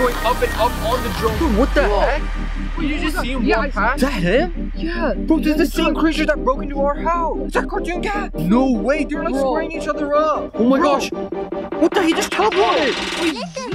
going up and up on the drone. Dude, what the Whoa. heck? Well, you just see him Yeah, walk past? Is that him? Yeah. Bro, this is the same creature that broke into our house. It's a cartoon cat. No way, they're like Bro. squaring each other up. Oh my Bro. gosh. What the? He just teleported.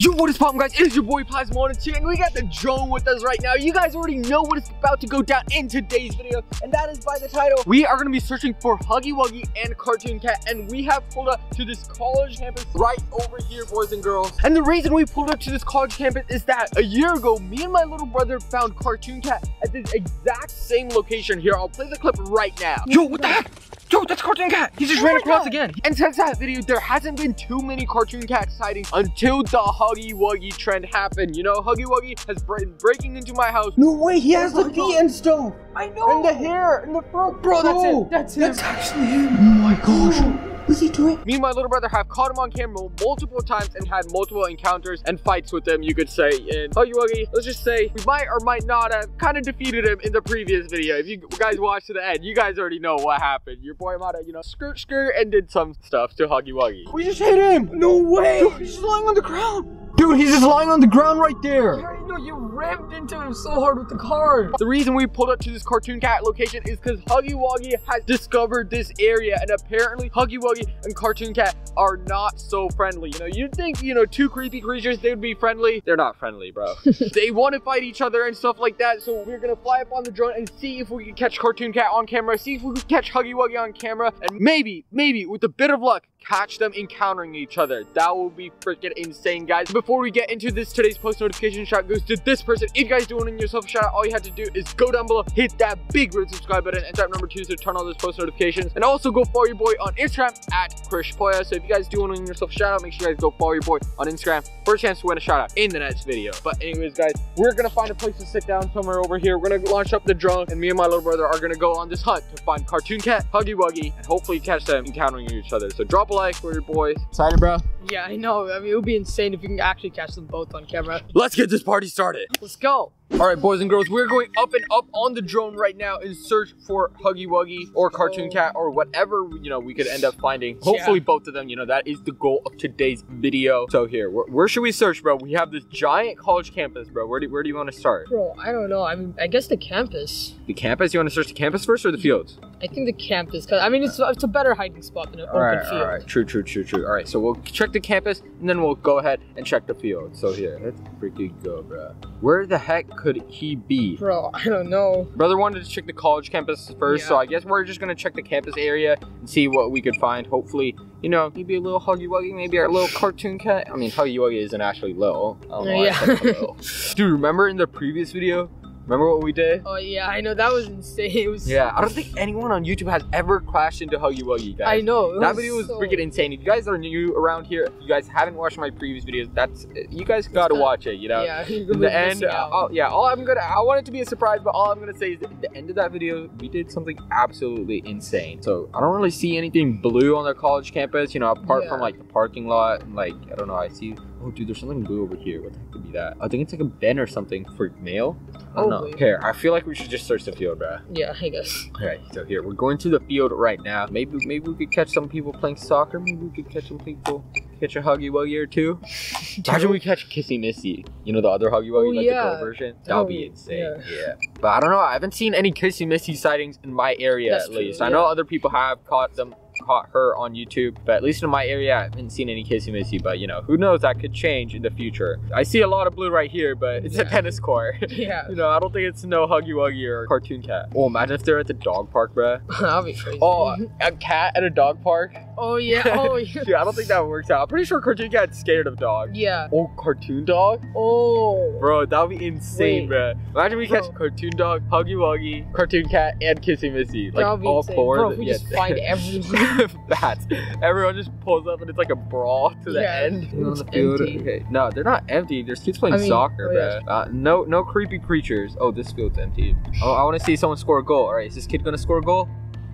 Yo, what is poppin', guys? It is your boy Plasmonix here, and we got the drone with us right now. You guys already know what is about to go down in today's video, and that is by the title. We are gonna be searching for Huggy Wuggy and Cartoon Cat, and we have pulled up to this college campus right over here, boys and girls. And the reason we pulled up to this college campus is that a year ago, me and my little brother found Cartoon Cat at this exact same location. Here, I'll play the clip right now. Yo, what the heck? Yo, that's Cartoon Cat. He just Oh ran across God. again. And since that video, there hasn't been too many Cartoon Cat sightings until the Huggy Wuggy trend happened. You know, Huggy Wuggy has been breaking into my house. No way, he has Oh the my feet and stuff. I know. And the hair, and the fur. Bro, that's Bro, it. That's it. That's actually him. Oh my gosh. What's he doing? Me and my little brother have caught him on camera multiple times and had multiple encounters and fights with him, you could say. And Huggy Wuggy, let's just say we might or might not have kind of defeated him in the previous video. If you guys watched to the end, you guys already know what happened. Your boy might have, you know, skirt skirt and did some stuff to Huggy Wuggy. We just hit him. No way. He's just lying on the ground. Dude, he's just lying on the ground right there. I know you rammed into him so hard with the car. The reason we pulled up to this cartoon cat location is because Huggy Wuggy has discovered this area, and apparently Huggy Wuggy and Cartoon Cat are not so friendly. You know, you'd think, you know, two creepy creatures, they would be friendly. They're not friendly, bro. they want to fight each other and stuff like that, so we're gonna fly up on the drone and see if we can catch Cartoon Cat on camera, see if we can catch Huggy Wuggy on camera, and maybe, maybe, with a bit of luck, catch them encountering each other. That would be freaking insane, guys. Before we get into this, today's post notification shout goes to this person. If you guys do want to yourself a shout out, all you have to do is go down below, hit that big red subscribe button, and tap number two to turn on those post notifications. And also go follow your boy on Instagram at Krish Poya. So if you guys do want to yourself a shout out, make sure you guys go follow your boy on Instagram for a chance to win a shout out in the next video. But anyways, guys, we're gonna find a place to sit down somewhere over here. We're gonna launch up the drone, and me and my little brother are gonna go on this hunt to find Cartoon Cat, Huggy Wuggy, and hopefully catch them encountering each other. So drop a like for your boys. Excited, bro? Yeah, I know. I mean, it would be insane if you can actually catch them both on camera. Let's get this party started. Let's go. All right, boys and girls, we're going up and up on the drone right now in search for Huggy Wuggy or Cartoon Oh. Cat or whatever, you know, we could end up finding. Hopefully both of them, you know, that is the goal of today's video. So here, where, where should we search, bro? We have this giant college campus, bro. Where do, where do you want to start? Bro, I don't know. I mean, I guess the campus. The campus? You want to search the campus first or the fields? I think the campus, cause I mean, it's it's a better hiding spot than an All right, open field. all right. True, true, true, true. All right, so we'll check the campus and then we'll go ahead and check the field. So here, let's freaking go, bro. Where the heck could he be? Bro, I don't know. Brother wanted to check the college campus first, so I guess we're just gonna check the campus area and see what we could find. Hopefully, you know, maybe a little Huggy Wuggy, maybe our little cartoon cat. I mean, Huggy Wuggy isn't actually little. I don't know why I Yeah. Dude, remember in the previous video? Remember what we did? Oh yeah, I know. That was insane. It was. Yeah, I don't think anyone on YouTube has ever crashed into Huggy Wuggy, guys. I know. That video was so- freaking insane. If you guys are new around here, if you guys haven't watched my previous videos, that's you guys gotta watch it. You know, Yeah, you're in the end, uh, oh, yeah, all I'm gonna, I want it to be a surprise, but all I'm gonna say is at the end of that video, we did something absolutely insane. So I don't really see anything blue on the college campus, you know, apart from like the parking lot and like, I don't know, I see, oh dude, there's something blue over here. What the heck could be that? I think it's like a bin or something for mail. I don't know. Oh, Probably. Here, I feel like we should just search the field, bruh. Yeah, I guess. Alright, so here, we're going to the field right now. Maybe maybe we could catch some people playing soccer. Maybe we could catch some people, catch a Huggy Wuggy or two. Imagine we catch Kissy Missy. You know the other Huggy Wuggy, Oh, like yeah. the girl version? That would be Oh, insane. yeah. Yeah. But I don't know, I haven't seen any Kissy Missy sightings in my area That's at true, least. I know other people have caught them caught her on YouTube, but at least in my area I haven't seen any Kissy Missy, but you know, who knows that could change in the future. I see a lot of blue right here, but it's a tennis court. Yeah, You know, I don't think it's no Huggy Wuggy or Cartoon Cat. Oh, imagine if they're at the dog park, bruh. that'll be crazy. Oh, a cat at a dog park? oh yeah, oh yeah. Dude, I don't think that works out. I'm pretty sure Cartoon Cat's scared of dogs. Yeah. Oh, Cartoon Dog? Oh. Bro, that would be insane, Wait. bruh. Imagine we Bro. catch Cartoon Dog, Huggy Wuggy, Cartoon Cat, and Kissy Missy. Like, That would be all insane. four. Bro, we them. just find everyone. Bats. Everyone just pulls up and it's like a brawl to the Yeah, end. it's empty. Okay. No, they're not empty. There's kids playing I mean, soccer, oh, yeah. bruh. Uh, no, no creepy creatures. Oh, this field's empty. Oh, I want to see someone score a goal. All right, is this kid gonna score a goal?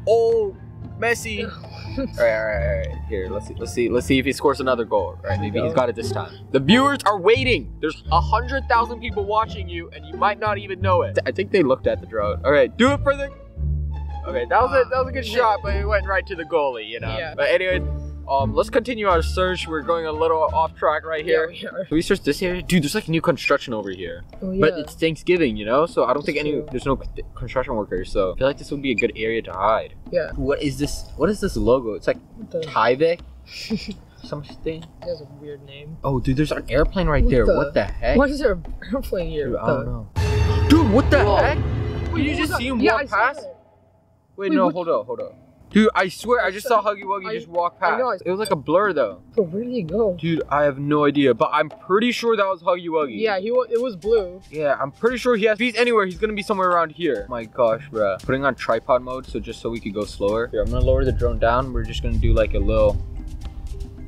Oh, Messi. All right, all right, all right. Here, let's see, let's see, let's see if he scores another goal. All right, maybe he's got it this time. The viewers are waiting. There's a hundred thousand people watching you, and you might not even know it. I think they looked at the drone. All right, do it for the. Okay, that was a that was a good shot, but it went right to the goalie. You know. Yeah. But anyway, Um, let's continue our search. We're going a little off track right here. Yeah, we are. Can we search this area? Dude, there's like new construction over here. Oh, yeah. But it's Thanksgiving, you know? So I don't think any true. there's no construction workers. So I feel like this would be a good area to hide. yeah. What is this? What is this logo? It's like? Tyvek something. He has a weird name. Oh, dude, there's an airplane right What there. the- What the heck? Why is there an airplane here? Dude, I don't know. Dude, what the Whoa. heck? Wait, you just see him yeah, walk I past? That. Wait, Wait, no, what- hold up, hold up. Dude, I swear, I just saw Huggy Wuggy I- just walk I past. know, I- It was like a blur though. Bro, where did he go? Dude, I have no idea, but I'm pretty sure that was Huggy Wuggy. Yeah, he wa- it was blue. Yeah, I'm pretty sure he has. If he's anywhere, he's gonna be somewhere around here. My gosh, bruh. Putting on tripod mode, so just so we could go slower. Here, I'm gonna lower the drone down. We're just gonna do like a little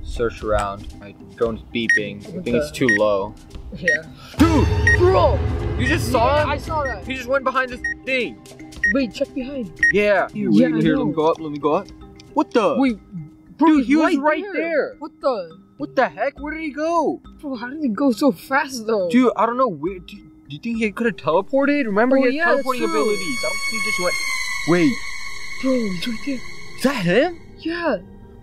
search around. My drone's beeping. I think it's too low. Yeah. Dude, Bro! you just saw yeah, him? I saw that. He just went behind this thing. Wait, check behind. Yeah. Here, Yeah, wait, I here, let me go up. Let me go up. What the? Wait, bro, Dude, he was right there. there. What the? What the heck? Where did he go? Bro, how did he go so fast though? Dude, I don't know. Where, do, do you think he could have teleported? Remember, Oh, he had yeah, that's teleporting true. abilities. I don't think he just went. Wait, Bro, he's right there. is that him? Yeah.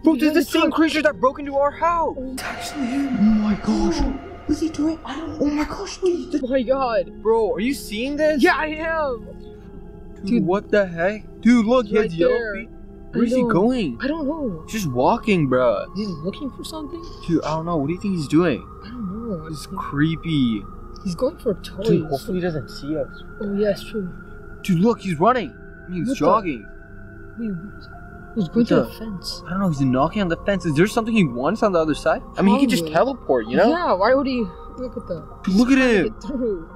Bro, He's this is the the same truck. creature that broke into our house. Oh, it's actually him. Oh my gosh. What's he doing? I don't Oh my gosh, wait. Oh my god. Bro, are you seeing this? Yeah, I am. Dude, Dude. what the heck? Dude, look, he Right has yellow feet. Where's he going? I don't know. Just walking, bruh. He's looking for something? Dude, I don't know. What do you think he's doing? I don't know. It's creepy. He's going for toys. Dude, hopefully he doesn't see us. Oh yeah, it's true. Dude, look, he's running. He's What the- jogging. Wait, he's going to the- the fence. I don't know. He's knocking on the fence. Is there something he wants on the other side? I mean, he could just teleport, you know? Yeah, why would he? Look at that. Dude, look at him.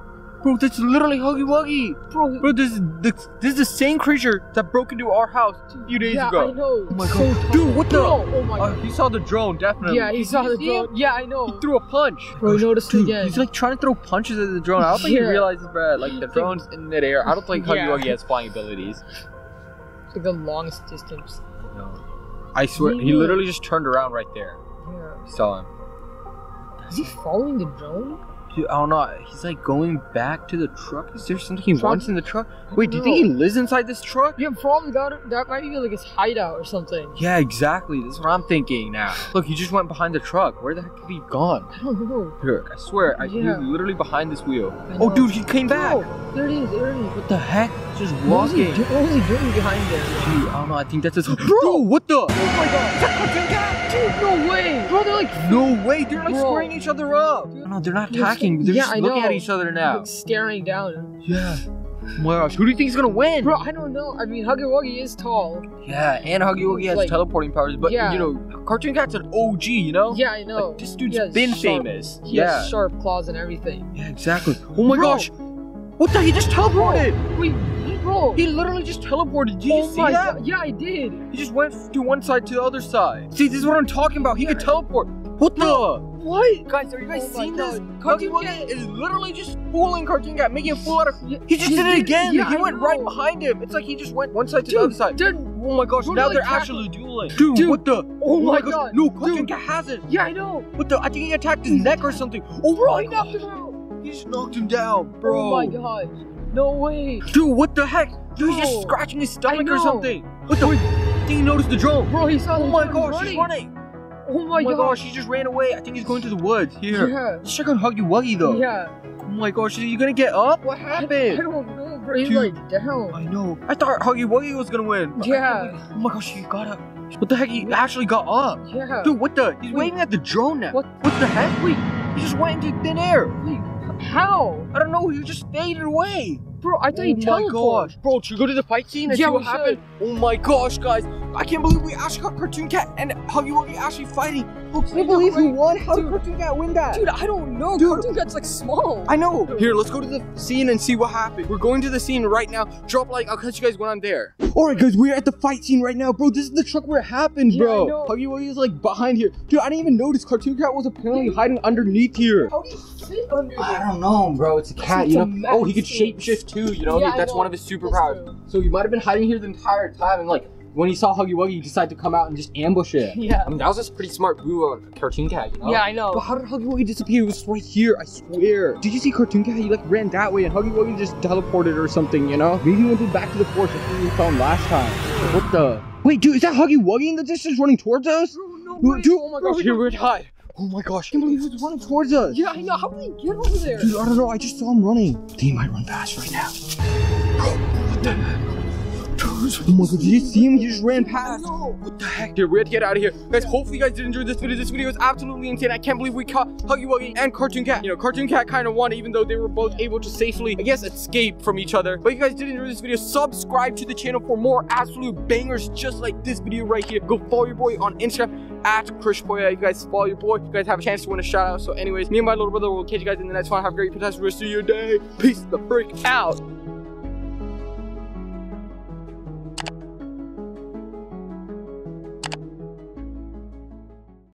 Bro, that's literally Huggy Wuggy. Bro, Bro, this is the, this is the same creature that broke into our house a few days yeah, ago. I know. Oh my So god. tall. Dude, what the? Bro, oh my Uh, god. he saw the drone, definitely. Yeah, he Did saw the him? drone. Yeah, I know. He threw a punch. Bro, noticed Dude, again. he's like trying to throw punches at the drone. I don't think he realizes, bro. Like the drone's in midair. I don't think Huggy Yeah. Wuggy has flying abilities. It's like the longest distance. No. I swear, he Yeah. literally just turned around right there. Yeah. Saw him. Is he following the drone? Dude, I don't know. He's like going back to the truck. Is there something he Truck? wants in the truck? Wait, do you think he lives inside this truck? Yeah, probably got it. That might be like his hideout or something. Yeah, exactly. That's what I'm thinking now. Look, he just went behind the truck. Where the heck could he gone? I don't know. Look, I swear, I, Yeah. he's literally behind this wheel. Oh, dude, he came back. Oh, there it is. There it is. What the heck? Just What was, he walking. do- what was he doing behind there? Dude, I don't know. I think that's his. Bro, what the? Oh my god. Like No way. They're like Bro. squaring each other up. No, they're not attacking. They're yeah, just I looking at each other now. like, staring down. Yeah. Oh my gosh, who do you think is gonna win? Bro, I don't know. I mean, Huggy Wuggy is tall. Yeah, and Huggy Wuggy has Like- teleporting powers, but Yeah. you know, Cartoon Cat's an OG, you know? Yeah, I know. Like, this dude's been sharp- famous. He Yeah. has sharp claws and everything. Yeah, exactly. Oh my Bro. gosh. What the? He just teleported. Wait, bro. He literally just teleported. Did you oh see my that? god. Yeah, I did. He just went to one side to the other side. See, this is what I'm talking about. He could teleport. What the? What? Guys, are you guys Oh seeing this? Cartoon Cat is literally just fooling Cartoon Cat, making a fool out of. Yeah, He just did it again. yeah, he I went right behind him. It's like he just went one side to the other side. dude. Oh my gosh! Now they're actually dueling. Dude, Dude. what the? Oh, oh my gosh! God. No, Cartoon Dude. Cat hasn't. Yeah, I know. What the? I think he attacked his neck or something. Oh Bro, my he knocked him out. He just knocked him down, bro. Oh my god. No way. Dude, what the heck? Dude, he's just scratching his stomach or something. What the? I think he noticed the drone. Bro, he saw Oh the my drone gosh, running. he's running. Oh my, Oh my gosh, he just ran away. I think he's going to the woods. Here. Yeah. Let's check on Huggy Wuggy though. Yeah. Oh my gosh, are you gonna get up? What I happened? don't know, bro. He's Dude. like down. I know. I thought Huggy Wuggy was gonna win. Yeah. Oh my gosh, he got up. What the heck? He actually got up. Yeah. Dude, what the? He's Wait. waving at the drone now. What? What the heck? Wait, he just went into thin air. Wait, how? I don't know. He just faded away. Bro, I thought he oh my gosh, bro! Should we go to the fight scene and Yeah, see what happened? Oh my gosh, guys! I can't believe we actually got Cartoon Cat and Huggy Wuggy actually fighting. Bro, can you believe who won? How did Cartoon Cat win that? Dude, I don't know. Dude. Cartoon Cat's like small. I know. Here, let's go to the scene and see what happened. We're going to the scene right now. Drop like, I'll catch you guys when I'm there. All right, guys, we're at the fight scene right now, bro. This is the truck where it happened, Yeah, bro. I know. Huggy Wuggy is like behind here, dude. I didn't even notice Cartoon Cat was apparently hiding underneath here. How do you fit under I don't know, bro. It's a cat, It's you know. Oh, he could massive- shapeshift too, you know. Yeah, That's know. one of his superpowers. So he might have been hiding here the entire time, and like when he saw Huggy Wuggy, he decided to come out and just ambush it. Yeah. I mean, that was just a pretty smart move on Cartoon Cat, you know. Yeah, I know. But how did Huggy Wuggy disappear? It was right here, I swear. Did you see Cartoon Cat? He like ran that way and Huggy Wuggy just teleported or something, you know? Maybe he went back to the forest. I think we found last time. What the? Wait, dude, is that Huggy Wuggy in the distance running towards us? Bro, no No, dude, oh my gosh, here we're tied. Oh my gosh, I can't believe he's running towards us. Yeah, I know. How did he get over there? Dude, I don't know, I just saw him running. He might run fast right now. Bro, what the did you see him? He just ran past. What the heck? Dude, we have to get out of here. Guys, hopefully you guys did enjoy this video. This video is absolutely insane. I can't believe we caught Huggy Wuggy and Cartoon Cat. You know, Cartoon Cat kind of won, even though they were both able to safely, I guess, escape from each other. But if you guys did enjoy this video, subscribe to the channel for more absolute bangers just like this video right here. Go follow your boy on Instagram at Krish Poya. You guys follow your boy. You guys have a chance to win a shout out. So anyways, me and my little brother will catch you guys in the next one. Have a great, fantastic rest of your day. Peace the freak out.